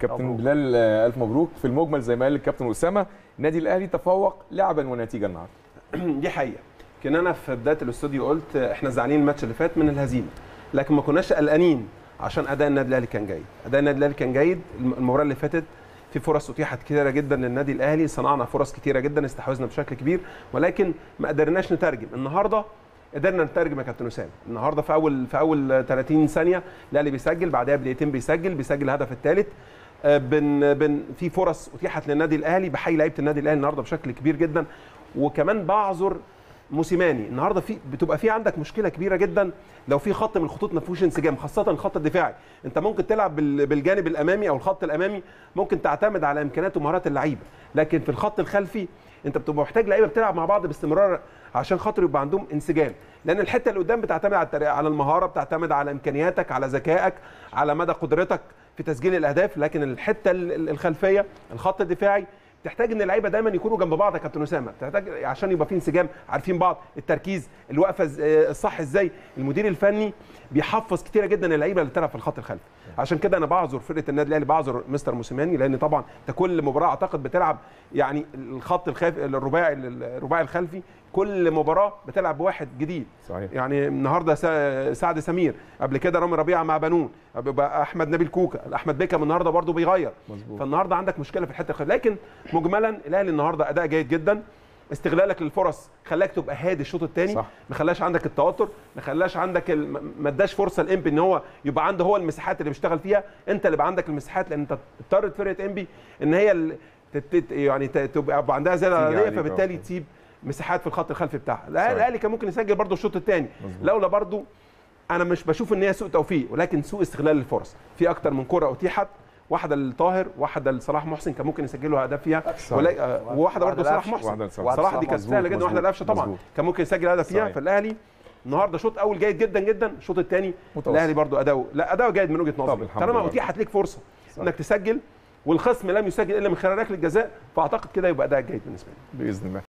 كابتن. بلال آه، ألف مبروك. في المجمل زي ما قال الكابتن أسامة النادي الأهلي تفوق لعبا ونتيجة النهارده. دي حقيقة. كان أنا في بداية الاستوديو قلت إحنا زعلانين الماتش اللي فات من الهزيمة لكن ما كناش قلقانين عشان أداء النادي الأهلي كان جيد. أداء النادي الأهلي كان جيد. الم- المباراة اللي فاتت في فرص أتيحت كثيره جدا للنادي الأهلي صنعنا فرص كثيره جدا استحوذنا بشكل كبير ولكن ما قدرناش نترجم. النهارده قدرنا نترجم يا كابتن أسامة. النهارده في أول في أول 30 ثانية الأهلي بيسجل بعدها بدقيقتين بيسجل بيسجل الهدف الثالث. بن بن في فرص اتيحت للنادي الأهلي بحيي لعيبة النادي الأهلي النهارده بشكل كبير جدا. وكمان بعذر موسيماني. النهارده في بتبقى في عندك مشكلة كبيرة جدا لو في خط من الخطوط ما فيهوش انسجام خاصة الخط الدفاعي. انت ممكن تلعب بال- بالجانب الأمامي أو الخط الأمامي ممكن تعتمد على إمكانيات ومهارات اللعيبة. لكن في الخط الخلفي انت بتبقى محتاج لعيبة بتلعب مع بعض باستمرار عشان خاطر يبقى عندهم انسجام. لأن الحتة اللي قدام بتعتمد على على المهارة بتعتمد على إمكانياتك على ذكائك على مدى قدرتك. في تسجيل الأهداف لكن الحتة ال- ال- الخلفية الخط الدفاعي تحتاج إن اللعيبة دايما يكونوا جنب بعض يا كابتن أسامة. تحتاج عشان يبقى في انسجام عارفين بعض التركيز الوقفة إز- آه، الصح إزاي؟ المدير الفني بيحفظ كتيرة جدا اللعيبة اللي بتلعب في الخط الخلفي. عشان كده أنا بعذر فرقة النادي الأهلي بعذر مستر موسيماني لأن طبعا انت كل مباراة أعتقد بتلعب يعني الخط الخلفي الرباعي الرباعي الخلفي كل مباراة بتلعب بواحد جديد. صحيح. يعني النهارده سعد سمير قبل كده رامي ربيعة مع بنون أحمد نبيل كوكا أحمد بيكم النهارده برضو بيغير. مظبوط. فالنهاردة عندك مشكلة في الحتة الخلفيه لكن مجملا الأهلي النهارده أداء جيد جدا. استغلالك للفرص خلاك تبقى هادي الشوط الثاني. ما خلاش عندك التوتر ما خلاش عندك ال... ما- اداش فرصة لإمبي إن هو يبقى عنده هو المساحات اللي بيشتغل فيها. أنت اللي بقى عندك المساحات لأن أنت اضطرت فرقه إمبي إن هي ال... تت... يعني تبقى عندها زيادة فبالتالي. تسيب مساحات في الخط الخلفي بتاعها. الاهلي كان ممكن يسجل برضه الشوط الثاني. لولا برضه أنا مش بشوف إن هي سوء توفيق ولكن سوء استغلال الفرص في أكتر من كرة أتيحت واحدة لطاهر واحدة لصلاح محسن كان ممكن يسجلوا اهداف فيها وواحدة برضه واحدة صلاح لقفشة. محسن لصلاح. صلاح دي كانت سهلة جدا واحدة لقفشه طبعا. كان ممكن يسجل هدف فيها. فالاهلي النهارده شوط أول جيد جدا جدا الشوط الثاني. الأهلي برضه أداؤه لا أداؤه جيد من وجهة نظري طالما. أتيحت ليك فرصة. إنك تسجل والخصم لم يسجل إلا من خلال ركلة جزاء فأعتقد كده يبقى أداء جيد بالنسبة لي بإذن الله